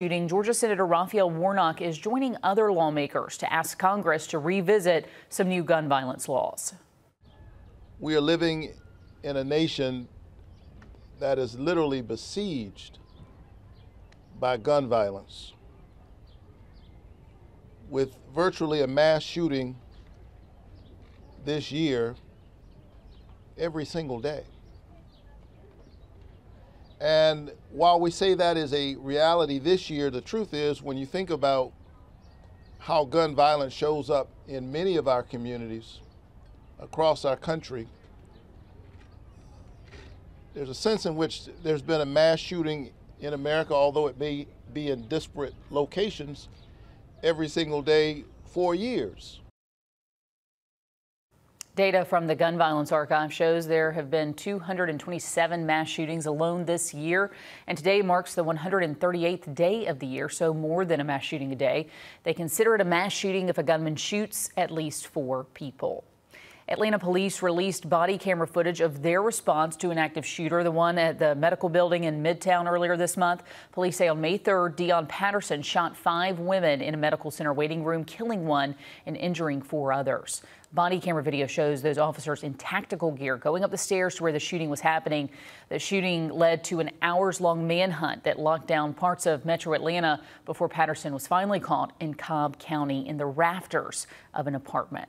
Shooting, Georgia Senator Raphael Warnock is joining other lawmakers to ask Congress to revisit some new gun violence laws. We are living in a nation that is literally besieged by gun violence, with virtually a mass shooting this year every single day. And while we say that is a reality this year, the truth is when you think about how gun violence shows up in many of our communities across our country, there's a sense in which there's been a mass shooting in America, although it may be in disparate locations, every single day for years. Data from the Gun Violence Archive shows there have been 227 mass shootings alone this year, and today marks the 138th day of the year, so more than a mass shooting a day. They consider it a mass shooting if a gunman shoots at least four people. Atlanta police released body camera footage of their response to an active shooter, the one at the medical building in Midtown earlier this month. Police say on May 3rd, Deion Patterson shot five women in a medical center waiting room, killing one and injuring four others. Body camera video shows those officers in tactical gear going up the stairs to where the shooting was happening. The shooting led to an hours long manhunt that locked down parts of metro Atlanta before Patterson was finally caught in Cobb County in the rafters of an apartment.